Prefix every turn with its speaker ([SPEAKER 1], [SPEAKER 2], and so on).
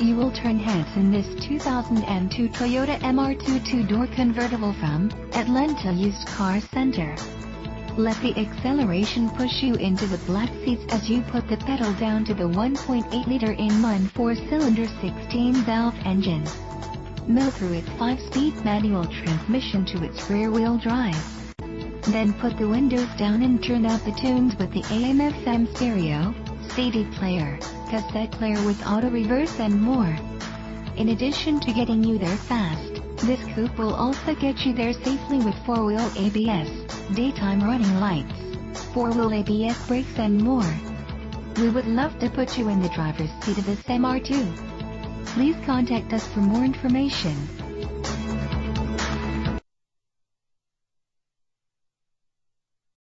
[SPEAKER 1] You will turn heads in this 2002 Toyota MR2 two-door convertible from Atlanta Used Car Center. Let the acceleration push you into the black seats as you put the pedal down to the 1.8-liter inline four-cylinder 16-valve engine. Mill through its 5-speed manual transmission to its rear-wheel drive. Then put the windows down and turn out the tunes with the AM-FM stereo, CD player, cassette player with auto reverse and more. In addition to getting you there fast, this coupe will also get you there safely with 4-wheel ABS, daytime running lights, 4-wheel ABS brakes and more. We would love to put you in the driver's seat of this MR2. Please contact us for more information.